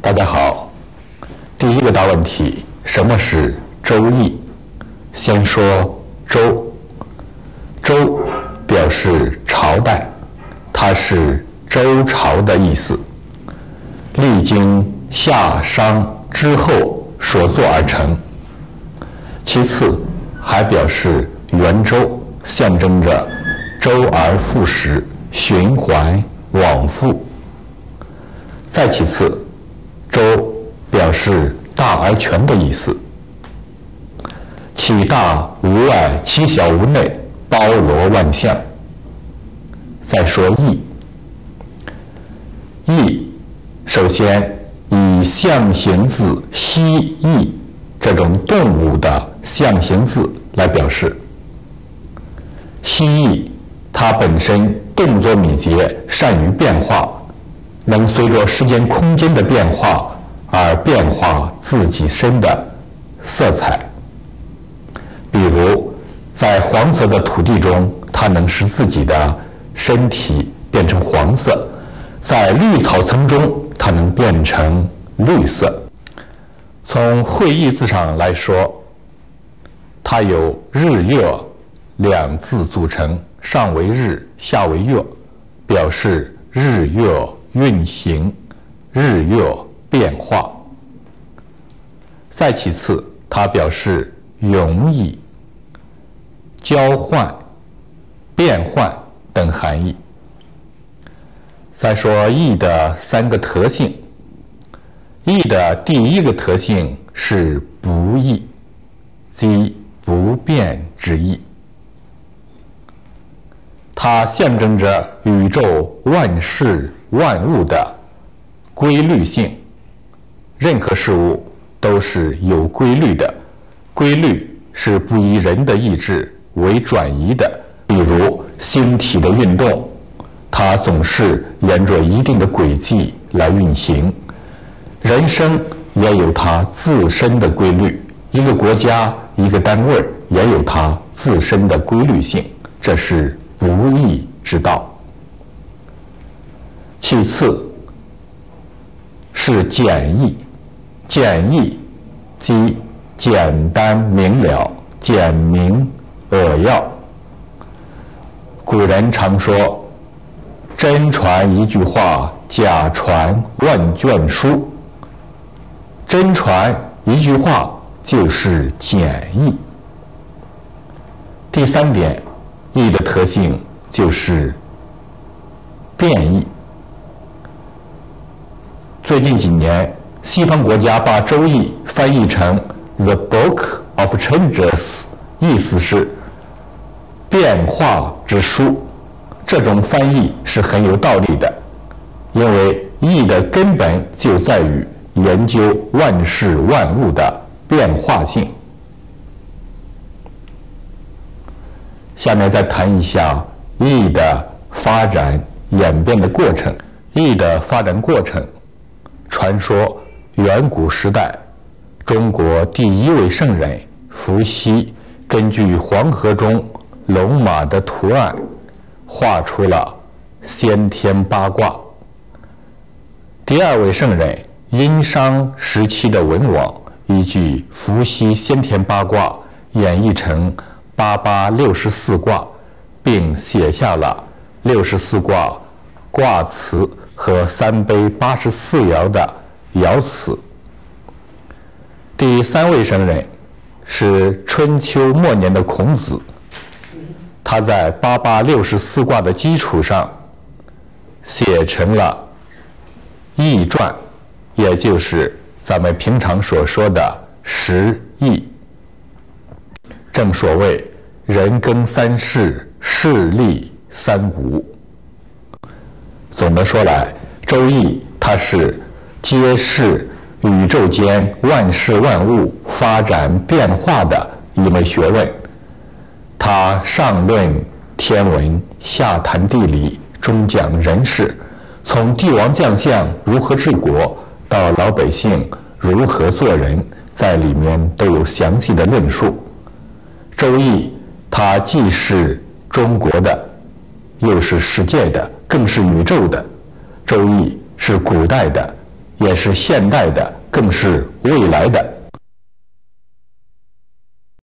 大家好，第一个大问题：什么是《周易》？先说“周”，“周”表示朝代，它是周朝的意思，历经夏商之后所作而成。其次，还表示圆周，象征着周而复始、循环往复。再其次，周表示大而全的意思，其大无外，其小无内，包罗万象。再说易，易首先以象形字蜥蜴这种动物的象形字来表示。蜥蜴它本身动作敏捷，善于变化。能随着时间、空间的变化而变化自己身的色彩。比如，在黄色的土地中，它能使自己的身体变成黄色；在绿草丛中，它能变成绿色。从会意字上来说，它由日月两字组成，上为日，下为月，表示日月。运行，日月变化。再其次，它表示容易、交换、变换等含义。再说易的三个特性，易的第一个特性是不易，即不变之意。它象征着宇宙万事。万物的规律性，任何事物都是有规律的，规律是不以人的意志为转移的。比如星体的运动，它总是沿着一定的轨迹来运行。人生也有它自身的规律，一个国家、一个单位也有它自身的规律性，这是不易之道。其次，是简易，简易即简单明了、简明扼要。古人常说：“真传一句话，假传万卷书。”真传一句话就是简易。第三点，易的特性就是变异。最近几年，西方国家把《周易》翻译成 “The Book of Changes”，意思是“变化之书”。这种翻译是很有道理的，因为易的根本就在于研究万事万物的变化性。下面再谈一下易的发展演变的过程。易的发展过程。传说，远古时代，中国第一位圣人伏羲根据黄河中龙马的图案，画出了先天八卦。第二位圣人殷商时期的文王，依据伏羲先天八卦演绎成八八六十四卦，并写下了六十四卦卦辞。和三杯八十四爻的爻辞。第三位圣人是春秋末年的孔子，他在八八六十四卦的基础上写成了《易传》，也就是咱们平常所说的《十易》。正所谓“人耕三世，事立三谷”。总的说来，《周易》它是揭示宇宙间万事万物发展变化的一门学问。它上论天文，下谈地理，中讲人事，从帝王将相如何治国，到老百姓如何做人，在里面都有详细的论述。《周易》它既是中国的。又是世界的，更是宇宙的，《周易》是古代的，也是现代的，更是未来的。